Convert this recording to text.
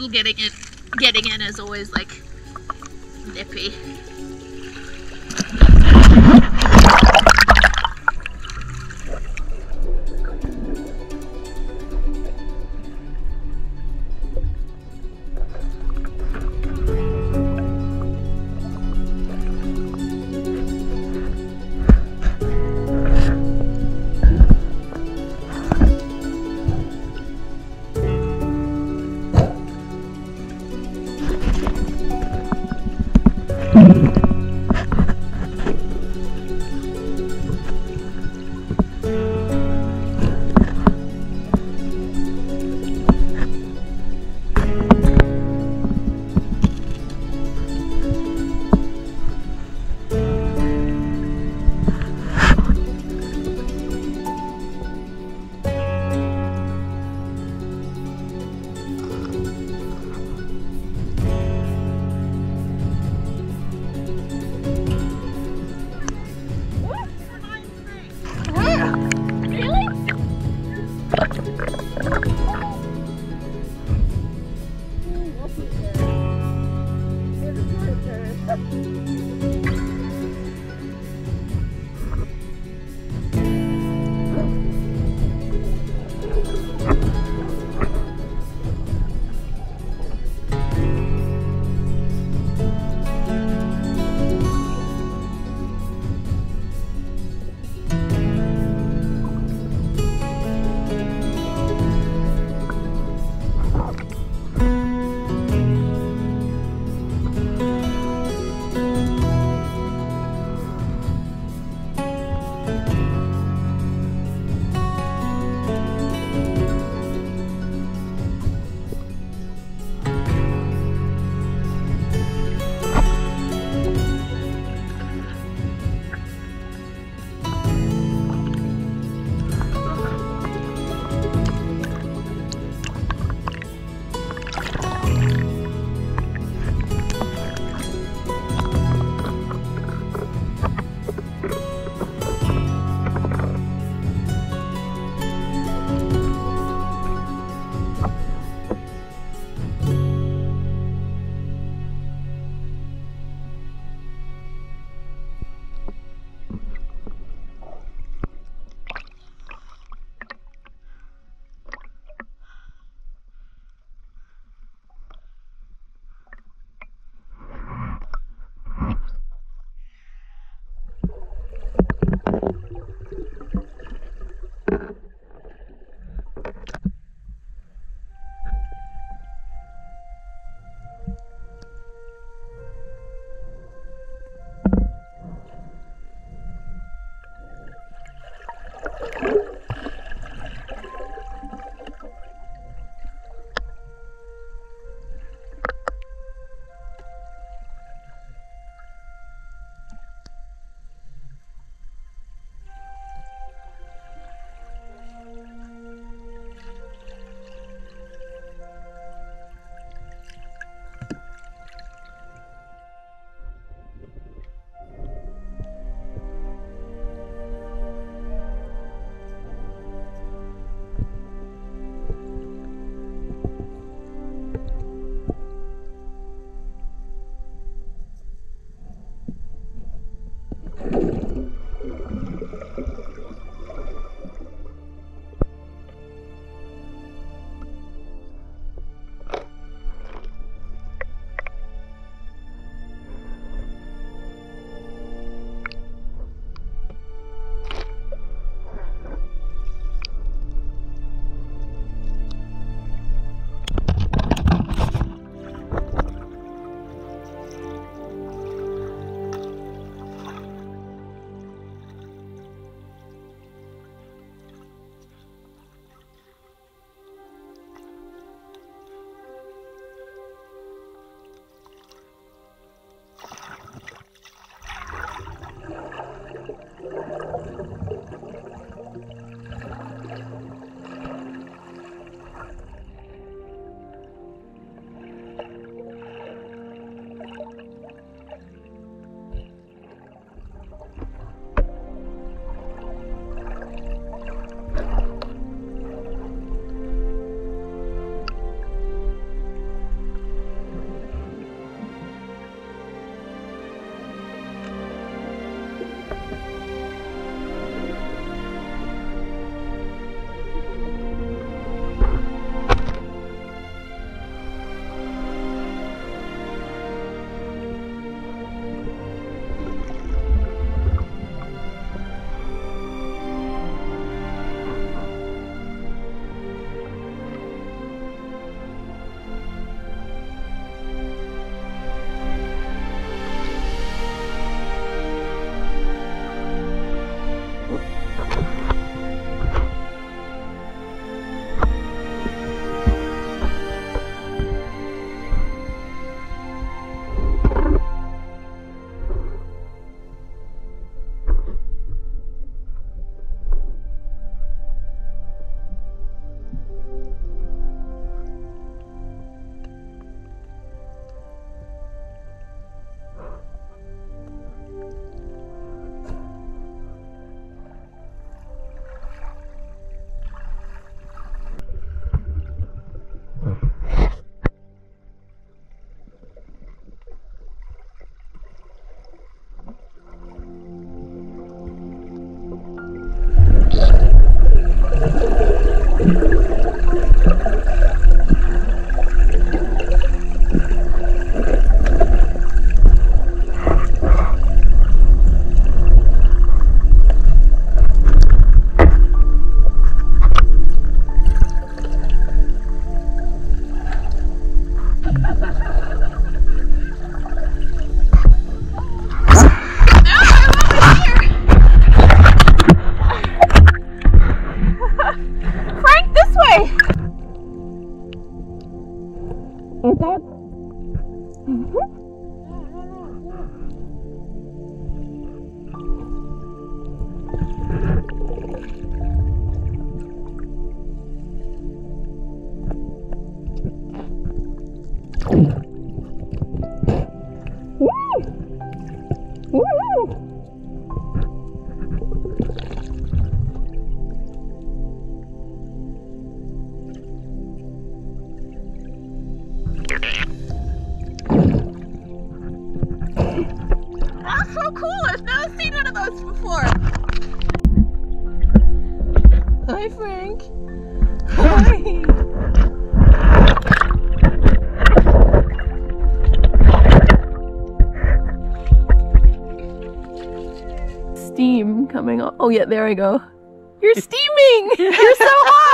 little getting in, getting in is always like nippy. Us before. Hi, Frank. Hi. Steam coming off. Oh, yeah, there I go. You're steaming! You're so hot!